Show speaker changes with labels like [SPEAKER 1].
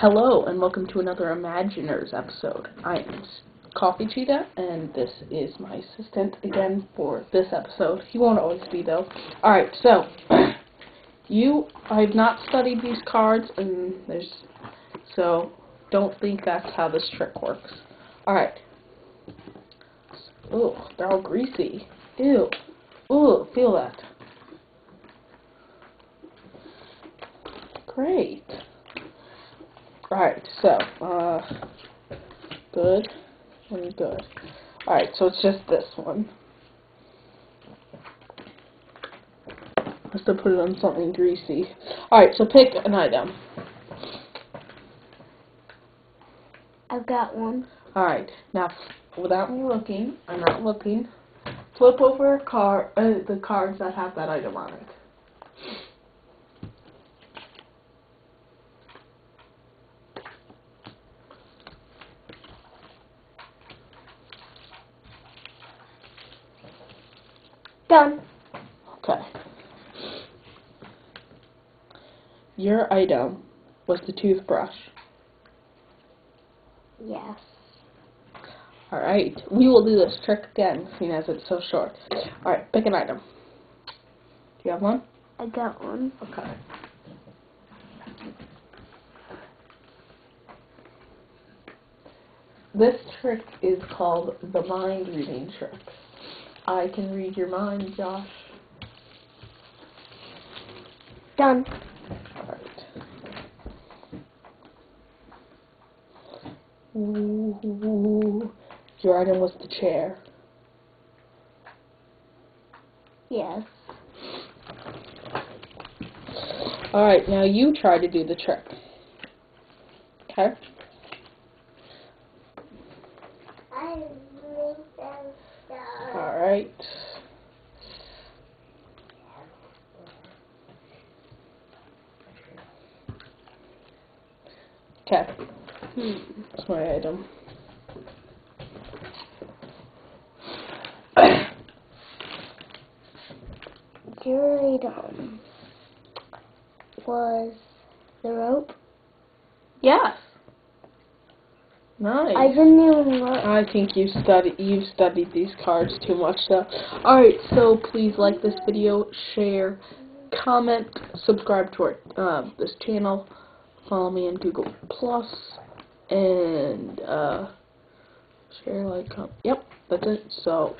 [SPEAKER 1] Hello, and welcome to another Imaginers episode. I am Coffee Cheetah, and this is my assistant again for this episode. He won't always be, though. Alright, so, you, I've not studied these cards, and there's, so, don't think that's how this trick works. Alright. Ooh, they're all greasy. Ew. Ooh, feel that. Great. Alright, so, uh, good and good. Alright, so it's just this one. Has to put it on something greasy. Alright, so pick an item.
[SPEAKER 2] I've got one.
[SPEAKER 1] Alright, now, without me looking, I'm not looking, flip over a card, uh, the cards that have that item on it.
[SPEAKER 2] Done.
[SPEAKER 1] Okay. Your item was the toothbrush.
[SPEAKER 2] Yes.
[SPEAKER 1] Alright, we will do this trick again, seeing as it's so short. Alright, pick an item. Do you have one?
[SPEAKER 2] I got one.
[SPEAKER 1] Okay. This trick is called the mind reading trick. I can read your mind, Josh.
[SPEAKER 2] Done.
[SPEAKER 1] Alright. Ooh, your item was the chair.
[SPEAKER 2] Yes.
[SPEAKER 1] Alright, now you try to do the trick. Okay? Alright. Okay,
[SPEAKER 2] Hmm.
[SPEAKER 1] that's my item.
[SPEAKER 2] Your item was the rope.
[SPEAKER 1] Yes. Nice.
[SPEAKER 2] I didn't even look.
[SPEAKER 1] I think you study you've studied these cards too much though. Alright, so please like this video, share, comment, subscribe to our uh, this channel, follow me on Google Plus, and uh, share, like, com- yep, that's it. So